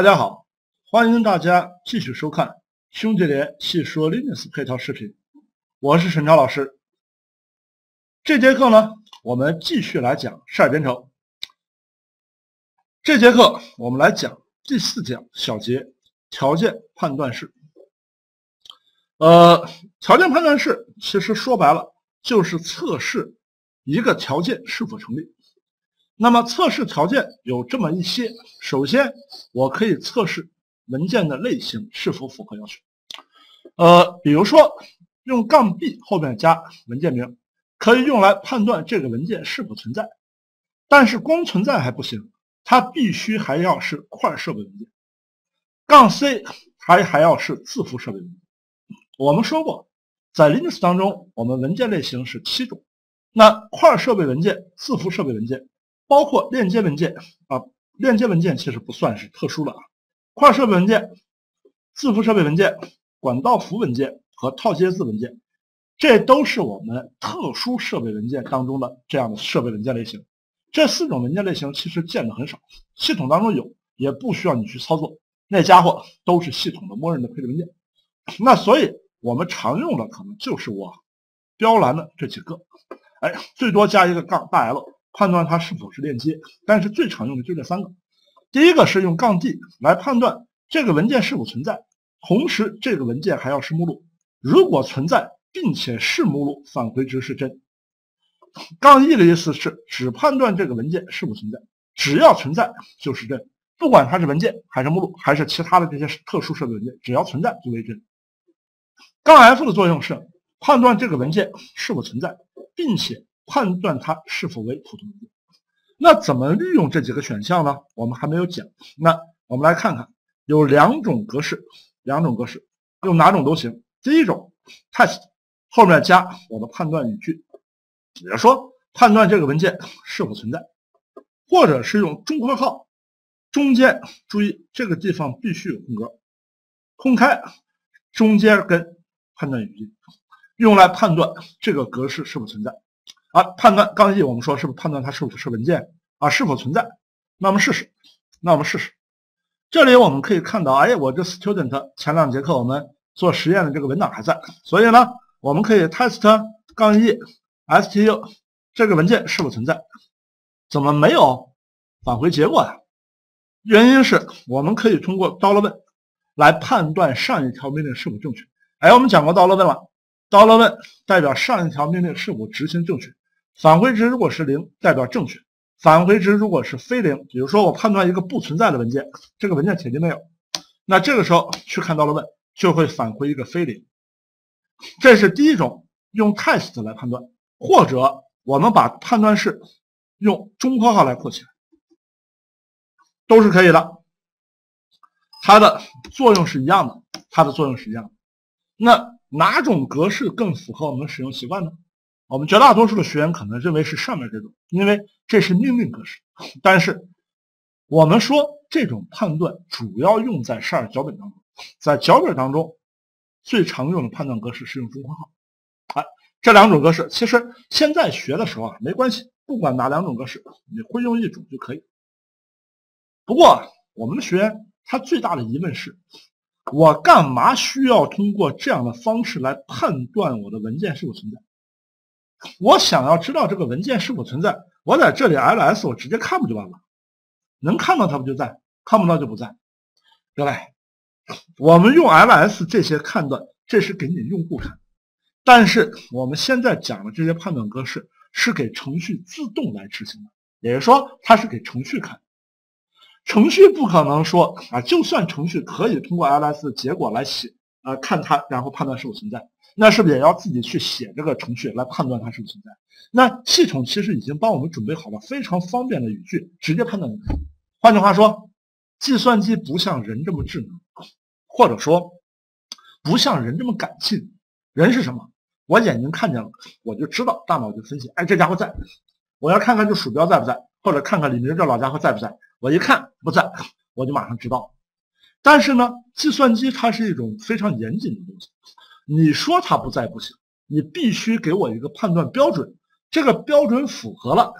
大家好，欢迎大家继续收看兄弟连细说 Linux 配套视频，我是沈超老师。这节课呢，我们继续来讲十二编程。这节课我们来讲第四讲小节条件判断式。呃，条件判断式其实说白了就是测试一个条件是否成立。那么测试条件有这么一些，首先我可以测试文件的类型是否符合要求，呃，比如说用杠 B 后面加文件名，可以用来判断这个文件是否存在，但是光存在还不行，它必须还要是块设备文件。杠 C 还还要是字符设备文件。我们说过，在 Linux 当中，我们文件类型是七种，那块设备文件、字符设备文件。包括链接文件啊，链接文件其实不算是特殊的啊，块设备文件、字符设备文件、管道符文件和套接字文件，这都是我们特殊设备文件当中的这样的设备文件类型。这四种文件类型其实见的很少，系统当中有，也不需要你去操作，那家伙都是系统的默认的配置文件。那所以我们常用的可能就是我标蓝的这几个，哎，最多加一个杠大 L。判断它是否是链接，但是最常用的就这三个。第一个是用杠 D 来判断这个文件是否存在，同时这个文件还要是目录。如果存在并且是目录，返回值是真。杠 E 的意思是只判断这个文件是否存在，只要存在就是真，不管它是文件还是目录还是其他的这些特殊设备文件，只要存在就为真。杠 F 的作用是判断这个文件是否存在，并且。判断它是否为普通文件，那怎么利用这几个选项呢？我们还没有讲。那我们来看看，有两种格式，两种格式，用哪种都行。第一种，test 后面加我的判断语句，也说判断这个文件是否存在，或者是用中括号，中间注意这个地方必须有空格，空开，中间跟判断语句，用来判断这个格式是否存在。啊，判断刚一，我们说是不是判断它是否是文件啊？是否存在？那我们试试，那我们试试。这里我们可以看到，哎，我这 student 前两节课我们做实验的这个文档还在，所以呢，我们可以 test 杠 e stu 这个文件是否存在？怎么没有返回结果呀？原因是我们可以通过 dollar 问来判断上一条命令是否正确。哎，我们讲过 dollar 问了，dollar 问代表上一条命令是否执行正确。返回值如果是零，代表正确；返回值如果是非零，比如说我判断一个不存在的文件，这个文件肯定没有，那这个时候去看到了问，就会返回一个非零。这是第一种用 test 来判断，或者我们把判断式用中括号来括起来，都是可以的。它的作用是一样的，它的作用是一样的。那哪种格式更符合我们使用习惯呢？我们绝大多数的学员可能认为是上面这种，因为这是命令格式。但是我们说这种判断主要用在十二脚本当中，在脚本当中最常用的判断格式是用中括号。哎，这两种格式其实现在学的时候啊没关系，不管哪两种格式，你会用一种就可以。不过我们的学员他最大的疑问是：我干嘛需要通过这样的方式来判断我的文件是否存在？我想要知道这个文件是否存在，我在这里 ls 我直接看不就完了？能看到它不就在，看不到就不在。各位，我们用 ls 这些判断，这是给你用户看，但是我们现在讲的这些判断格式是给程序自动来执行的，也就是说它是给程序看。程序不可能说啊，就算程序可以通过 ls 的结果来写啊看它，然后判断是否存在。那是不是也要自己去写这个程序来判断它是否存在？那系统其实已经帮我们准备好了非常方便的语句，直接判断。换句话说，计算机不像人这么智能，或者说不像人这么感性。人是什么？我眼睛看见了，我就知道，大脑就分析，哎，这家伙在。我要看看这鼠标在不在，或者看看里面这老家伙在不在。我一看不在，我就马上知道。但是呢，计算机它是一种非常严谨的东西。你说它不在不行，你必须给我一个判断标准，这个标准符合了，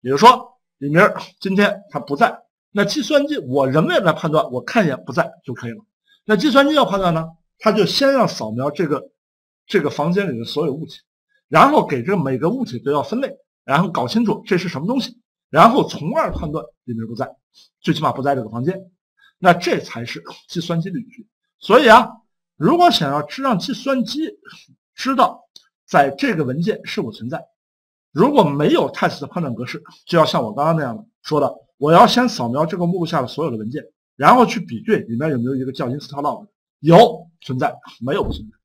比如说李明今天他不在，那计算机我人为来判断，我看一眼不在就可以了。那计算机要判断呢，它就先要扫描这个这个房间里的所有物体，然后给这每个物体都要分类，然后搞清楚这是什么东西，然后从而判断里面不在，最起码不在这个房间。那这才是计算机的语句。所以啊，如果想要知让计算机知道在这个文件是否存在，如果没有 test 的判断格式，就要像我刚刚那样说的，我要先扫描这个目录下的所有的文件，然后去比对里面有没有一个叫 inital.log，有存在，没有不存在。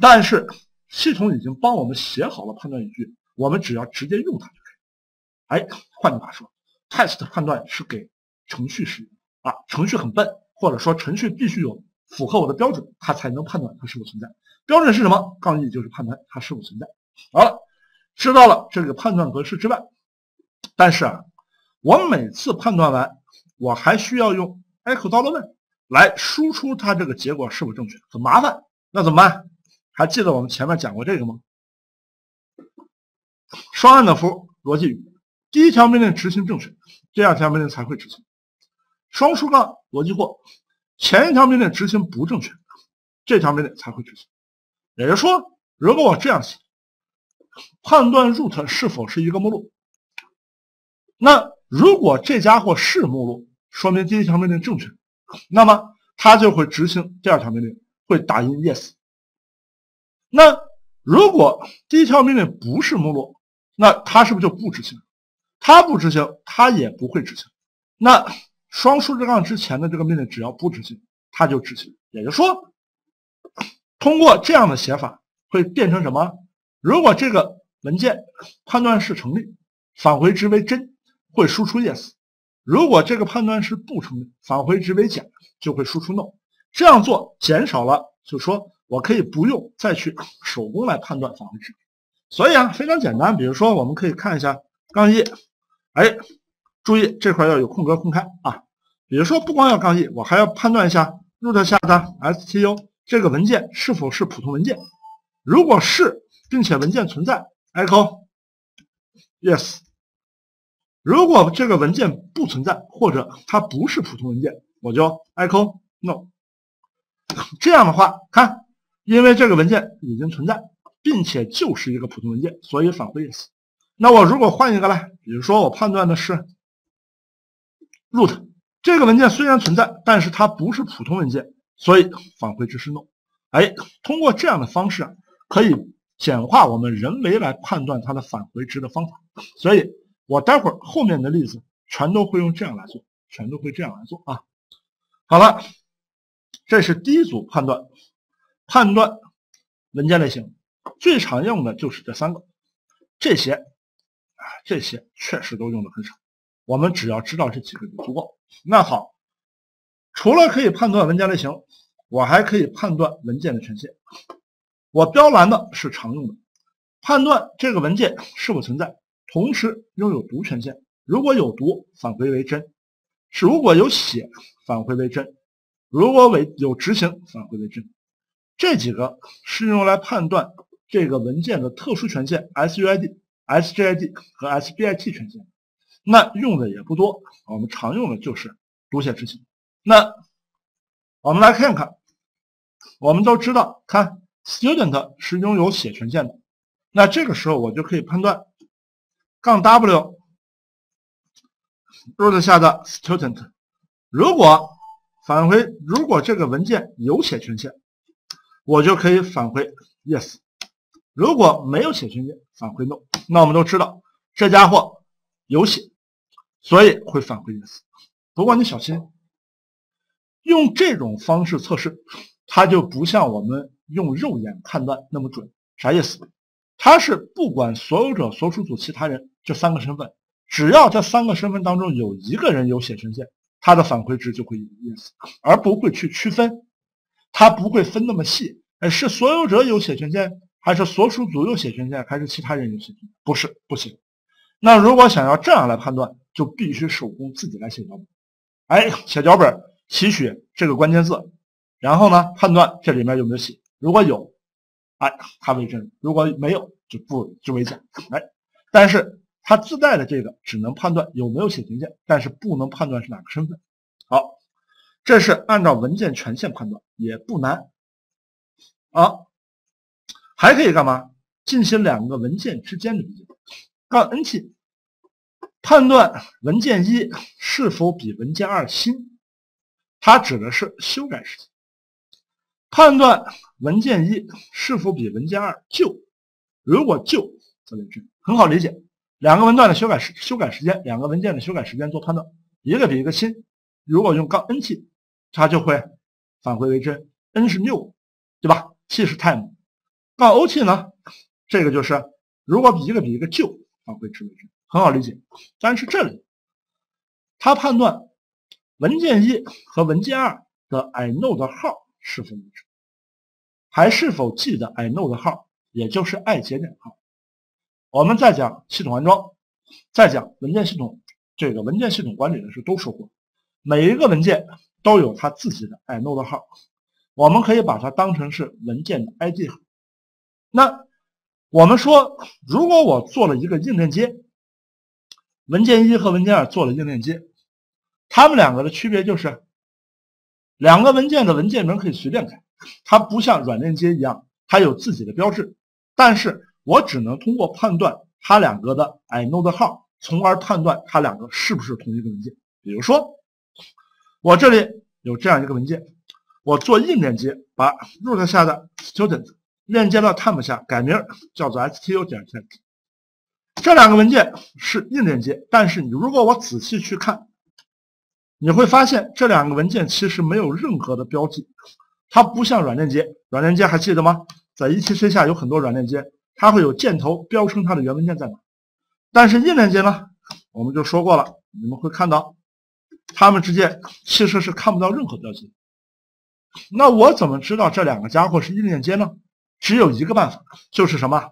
但是系统已经帮我们写好了判断语句，我们只要直接用它就可以。哎，换句话说，test 判断是给程序使用啊，程序很笨，或者说程序必须有符合我的标准，它才能判断它是否存在。标准是什么？杠 e 就是判断它是否存在。好了。知道了这个判断格式之外，但是啊，我每次判断完，我还需要用 echo 到了问来输出它这个结果是否正确，很麻烦。那怎么办？还记得我们前面讲过这个吗？双按的符逻辑语，第一条命令执行正确，第二条命令才会执行。双竖杠逻辑或，前一条命令执行不正确，这条命令才会执行。也就是说，如果我这样写。判断 root 是否是一个目录，那如果这家伙是目录，说明第一条命令正确，那么它就会执行第二条命令，会打印 yes。那如果第一条命令不是目录，那它是不是就不执行？它不执行，它也不会执行。那双数字杠之前的这个命令只要不执行，它就执行。也就是说，通过这样的写法，会变成什么？如果这个文件判断式成立，返回值为真，会输出 yes；如果这个判断式不成立，返回值为假，就会输出 no。这样做减少了，就说我可以不用再去手工来判断返回值。所以啊，非常简单。比如说，我们可以看一下杠一，哎，注意这块要有空格空开啊。比如说，不光要杠一，我还要判断一下 root 下的 stu 这个文件是否是普通文件。如果是，并且文件存在，echo yes。如果这个文件不存在，或者它不是普通文件，我就 echo no。这样的话，看，因为这个文件已经存在，并且就是一个普通文件，所以返回 yes。那我如果换一个来，比如说我判断的是 root 这个文件虽然存在，但是它不是普通文件，所以返回值是 no。哎，通过这样的方式啊，可以。简化我们人为来判断它的返回值的方法，所以我待会儿后面的例子全都会用这样来做，全都会这样来做啊。好了，这是第一组判断，判断文件类型最常用的就是这三个，这些啊这些确实都用的很少，我们只要知道这几个就足够。那好，除了可以判断文件类型，我还可以判断文件的权限。我标蓝的是常用的，判断这个文件是否存在，同时拥有读权限。如果有读，返回为真；是如果有写，返回为真；如果为有执行，返回为真。这几个是用来判断这个文件的特殊权限：SUID、SGID 和 SBIT 权限。那用的也不多，我们常用的就是读写执行。那我们来看看，我们都知道，看。Student 是拥有写权限的，那这个时候我就可以判断杠 W root 下的 Student，如果返回如果这个文件有写权限，我就可以返回 Yes；如果没有写权限，返回 No。那我们都知道这家伙有写，所以会返回 Yes。不过你小心，用这种方式测试，它就不像我们。用肉眼判断那么准，啥意思？它是不管所有者、所属组、其他人这三个身份，只要这三个身份当中有一个人有写权限，它的返回值就会有意思，而不会去区分，它不会分那么细。哎，是所有者有写权限，还是所属组有写权限，还是其他人有写权限？不是，不行。那如果想要这样来判断，就必须手工自己来写脚本。哎，写脚本，提取这个关键字，然后呢，判断这里面有没有写。如果有，哎，它为真；如果没有，就不就为假。哎，但是它自带的这个只能判断有没有写停键，但是不能判断是哪个身份。好，这是按照文件权限判断，也不难。啊，还可以干嘛？进行两个文件之间的比较。杠 NT 判断文件一是否比文件二新，它指的是修改时间。判断文件一是否比文件二旧，如果旧则为真。很好理解，两个文段的修改时修改时间，两个文件的修改时间做判断，一个比一个新。如果用杠 NT，它就会返回为真。N 是 new，对吧？T 是 time，杠 OT 呢？这个就是如果比一个比一个旧，返回值为真，很好理解。但是这里，它判断文件一和文件二的 inode 号是否一致，还是否记得 inode 号，也就是 i 节点号。我们在讲系统安装，在讲文件系统，这个文件系统管理的时候都说过，每一个文件都有它自己的 inode 号。我们可以把它当成是文件的 ID 号。那我们说，如果我做了一个硬链接，文件一和文件二做了硬链接，它们两个的区别就是，两个文件的文件名可以随便改，它不像软链接一样，它有自己的标志。但是我只能通过判断它两个的 inode 号，从而判断它两个是不是同一个文件。比如说，我这里有这样一个文件。我做硬链接，把 root 下的 student 链接到 temp 下，改名叫做 stu 点 t。这两个文件是硬链接，但是你如果我仔细去看，你会发现这两个文件其实没有任何的标记，它不像软链接。软链接还记得吗？在 etc 下有很多软链接，它会有箭头标称它的原文件在哪。但是硬链接呢，我们就说过了，你们会看到它们之间其实是看不到任何标记。那我怎么知道这两个家伙是硬链接呢？只有一个办法，就是什么？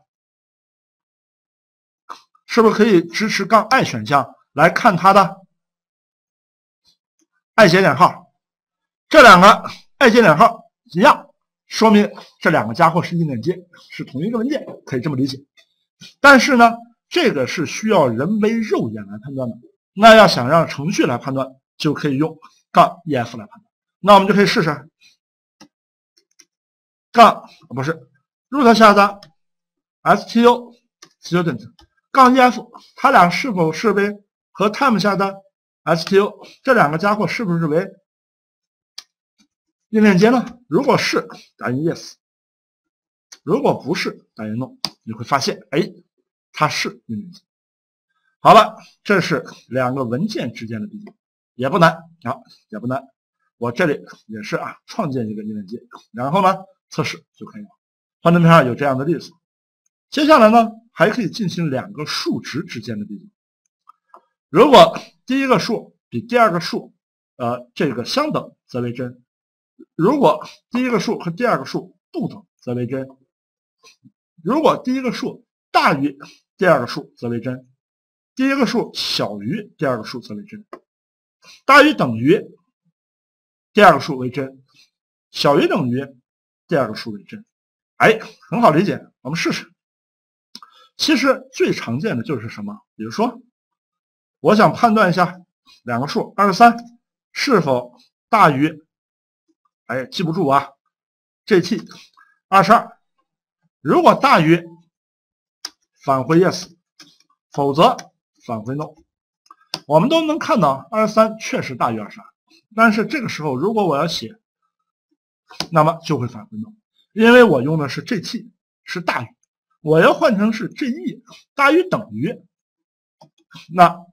是不是可以支持杠 i 选项来看它的 i 节点号？这两个 i 节点号一样，说明这两个家伙是硬链接，是同一个文件，可以这么理解。但是呢，这个是需要人为肉眼来判断的。那要想让程序来判断，就可以用杠 ef 来判断。那我们就可以试试。杠不是 root 下的 stu student 杠 ef，它俩是否是为和 time 下的 stu 这两个家伙是不是为硬链接呢？如果是，打印 yes；如果不是，打印 no。你会发现，哎，它是硬链接。好了，这是两个文件之间的比较，也不难啊，也不难。我这里也是啊，创建一个硬链接，然后呢？测试就可以了。幻灯片上有这样的例子。接下来呢，还可以进行两个数值之间的比较。如果第一个数比第二个数，呃，这个相等，则为真；如果第一个数和第二个数不等，则为真；如果第一个数大于第二个数，则为真；第一个数小于第二个数，则为真；大于等于第二个数为真，小于等于。第二个数为真，哎，很好理解，我们试试。其实最常见的就是什么？比如说，我想判断一下两个数二十三是否大于，哎，记不住啊，gt 二十二，如果大于，返回 yes，否则返回 no。我们都能看到二十三确实大于二十二，但是这个时候如果我要写。那么就会返回 no，因为我用的是 gt 是大于，我要换成是 ge 大于等于，那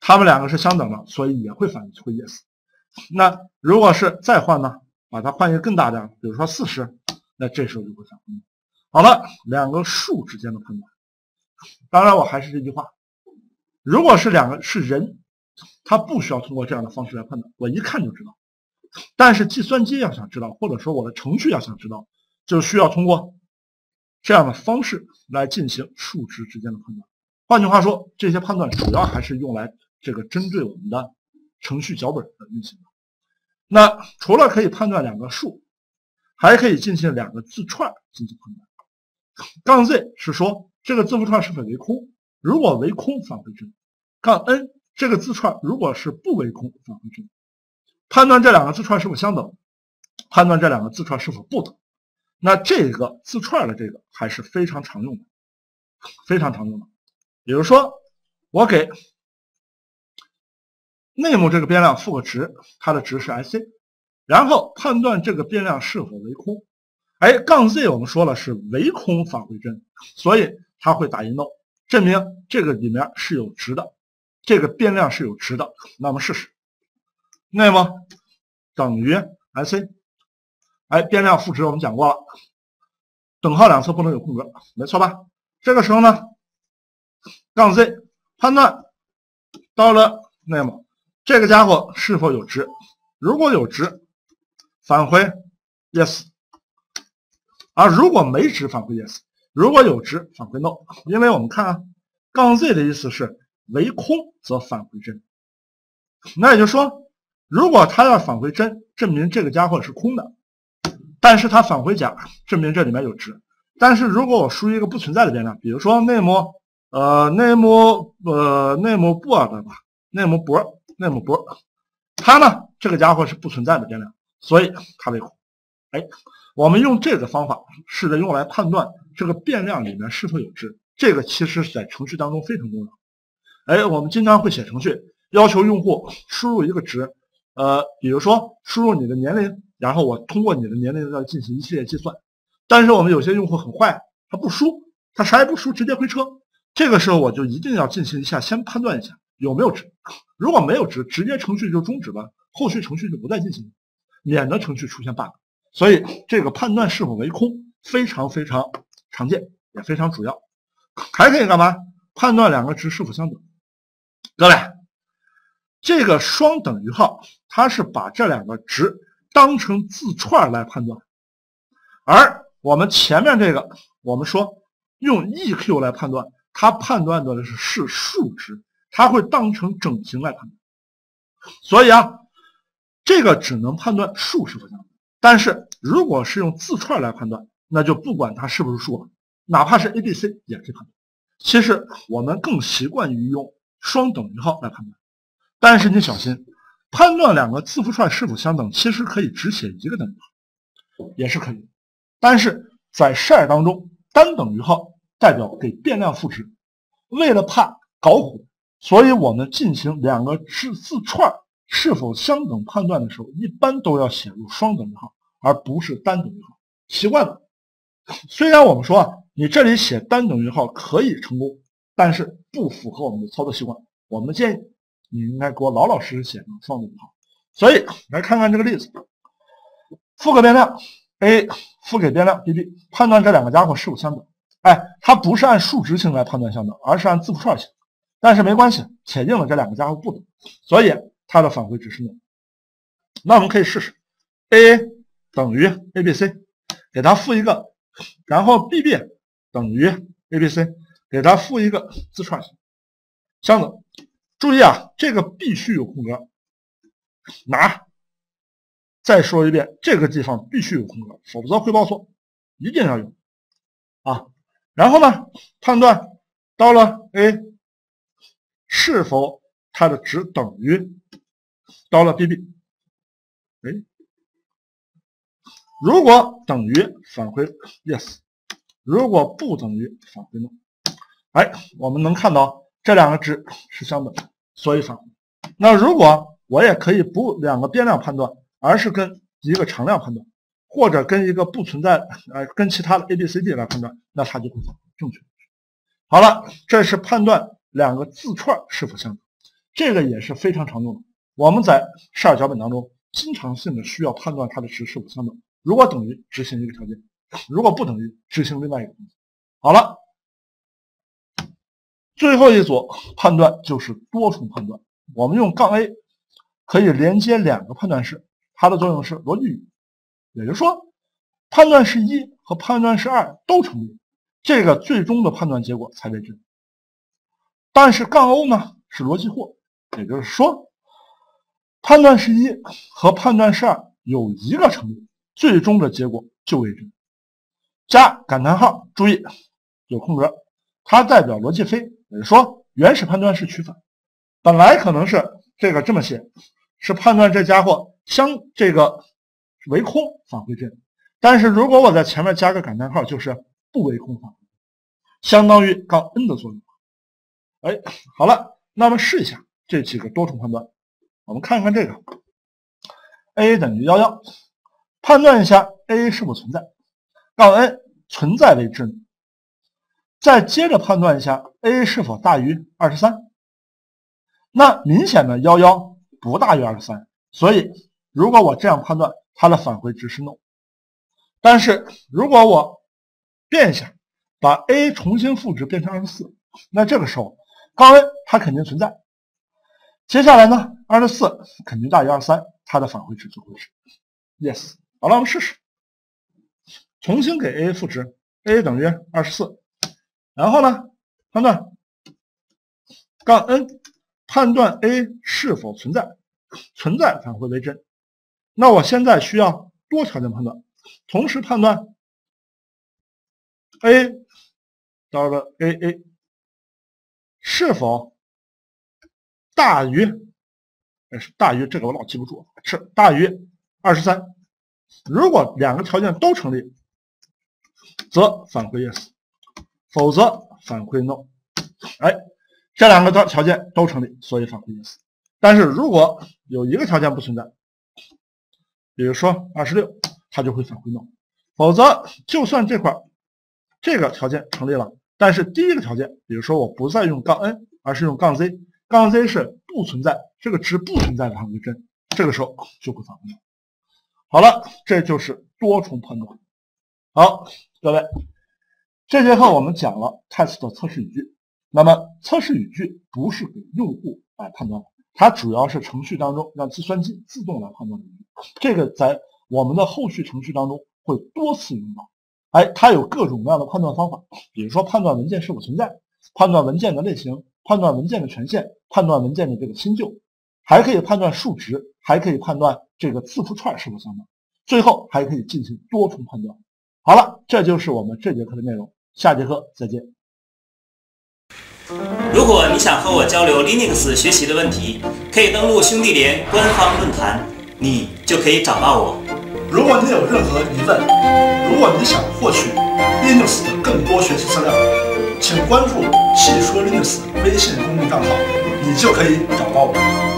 它们两个是相等的，所以也会返回 yes。那如果是再换呢，把它换一个更大的，比如说四十，那这时候就会返回。好了，两个数之间的判断，当然我还是这句话，如果是两个是人，他不需要通过这样的方式来判断，我一看就知道。但是计算机要想知道，或者说我的程序要想知道，就需要通过这样的方式来进行数值之间的判断。换句话说，这些判断主要还是用来这个针对我们的程序脚本的运行的。那除了可以判断两个数，还可以进行两个字串进行判断。杠 z 是说这个字符串是否为空，如果为空返回真，杠 n 这个字串如果是不为空返回真，判断这两个字串是否相等，判断这两个字串是否不等，那这个字串的这个还是非常常用的，非常常用的。比如说，我给 name 这个变量赋个值，它的值是 i c，然后判断这个变量是否为空。哎，杠 z 我们说了是为空返回真，所以它会打印 no，证明这个里面是有值的，这个变量是有值的。那么试试，name 等于 i c，哎，变量赋值我们讲过了，等号两侧不能有空格，没错吧？这个时候呢，杠 z 判断到了 name 这个家伙是否有值，如果有值，返回 yes。而如果没值，返回 yes；如果有值，返回 no。因为我们看啊，杠 z 的意思是为空则返回真。那也就是说，如果它要返回真，证明这个家伙是空的；但是它返回假，证明这里面有值。但是如果我输一个不存在的变量，比如说 name 呃 name 呃 name board 吧，name 博 name 博，它呢这个家伙是不存在的变量，所以它为空。哎。我们用这个方法试着用来判断这个变量里面是否有值，这个其实是在程序当中非常重要。哎，我们经常会写程序，要求用户输入一个值，呃，比如说输入你的年龄，然后我通过你的年龄再进行一系列计算。但是我们有些用户很坏，他不输，他啥也不输，直接回车。这个时候我就一定要进行一下，先判断一下有没有值。如果没有值，直接程序就终止了，后续程序就不再进行，免得程序出现 bug。所以这个判断是否为空非常非常常见，也非常主要。还可以干嘛？判断两个值是否相等。各位，这个双等于号，它是把这两个值当成字串来判断，而我们前面这个，我们说用 EQ 来判断，它判断的是是数值，它会当成整形来判断。所以啊，这个只能判断数是否相等。但是如果是用字串来判断，那就不管它是不是数了，哪怕是 A、B、C 也可以判断。其实我们更习惯于用双等于号来判断，但是你小心，判断两个字符串是否相等，其实可以只写一个等于号，也是可以。但是在 share 当中，单等于号代表给变量赋值，为了怕搞混，所以我们进行两个字字串。是否相等判断的时候，一般都要写入双等于号，而不是单等于号。习惯了。虽然我们说啊，你这里写单等于号可以成功，但是不符合我们的操作习惯。我们建议你应该给我老老实实写成双等于号。所以来看看这个例子：赋个变量 a，赋给变量 bb，判断这两个家伙是否相等。哎，它不是按数值性来判断相等，而是按字符串型。但是没关系，铁定了这两个家伙不等，所以。它的返回值是 no，那我们可以试试，a 等于 a b c，给它赋一个，然后 b b 等于 a b c，给它赋一个字串型相等。注意啊，这个必须有空格，哪？再说一遍，这个地方必须有空格，否则会报错，一定要有啊。然后呢，判断到了 a 是否它的值等于。到了 bb，哎，如果等于返回 yes，如果不等于返回 no，哎，我们能看到这两个值是相等，所以返回。那如果我也可以不两个变量判断，而是跟一个常量判断，或者跟一个不存在呃跟其他的 a b c d 来判断，那它就会正确。好了，这是判断两个字串是否相等，这个也是非常常用的。我们在 share 脚本当中，经常性的需要判断它的值是否相等。如果等于，执行一个条件；如果不等于，执行另外一个东西。好了，最后一组判断就是多重判断。我们用杠 a 可以连接两个判断式，它的作用是逻辑语，也就是说，判断式一和判断式二都成立，这个最终的判断结果才为真。但是杠 o 呢是逻辑或，也就是说。判断式一和判断式二有一个成立，最终的结果就为真。加感叹号，注意有空格，它代表逻辑非，也就是说，原始判断是取反，本来可能是这个这么写，是判断这家伙相这个为空返回真，但是如果我在前面加个感叹号，就是不为空返回，相当于杠 n 的作用。哎，好了，那么试一下这几个多重判断，我们看看这个，a 等于幺幺，判断一下 a 是否存在，杠 n 存在为真，再接着判断一下 a 是否大于二十三，那明显的幺幺不大于二十三，所以如果我这样判断，它的返回值是 no。但是如果我变一下，把 a 重新赋值变成二十四，那这个时候。杠 n 它肯定存在，接下来呢，二十四肯定大于二十三，它的返回值就会是 yes。好了，我们试试，重新给 a 赋值，a 等于二十四，然后呢，判断杠 n 判断 a 是否存在，存在返回为真。那我现在需要多条件判断，同时判断 a 到了 a a。是否大于？哎，是大于这个我老记不住，是大于二十三。如果两个条件都成立，则返回 yes，否则返回 no。哎，这两个条条件都成立，所以返回 yes。但是如果有一个条件不存在，比如说二十六，它就会返回 no。否则，就算这块这个条件成立了。但是第一个条件，比如说我不再用杠 n，而是用杠 z，杠 z 是不存在，这个值不存在的返回真，这个时候就会返回。好了，这就是多重判断。好，各位，这节课我们讲了 test 的测试语句。那么测试语句不是给用户来判断的，它主要是程序当中让计算机自动来判断的。这个在我们的后续程序当中会多次用到。哎，它有各种各样的判断方法，比如说判断文件是否存在，判断文件的类型，判断文件的权限，判断文件的这个新旧，还可以判断数值，还可以判断这个字符串是否相等，最后还可以进行多重判断。好了，这就是我们这节课的内容，下节课再见。如果你想和我交流 Linux 学习的问题，可以登录兄弟连官方论坛，你就可以找到我。如果你有任何疑问，如果你想获取 Linux 的更多学习资料，请关注“细说 Linux” 微信公众账号，你就可以找到我。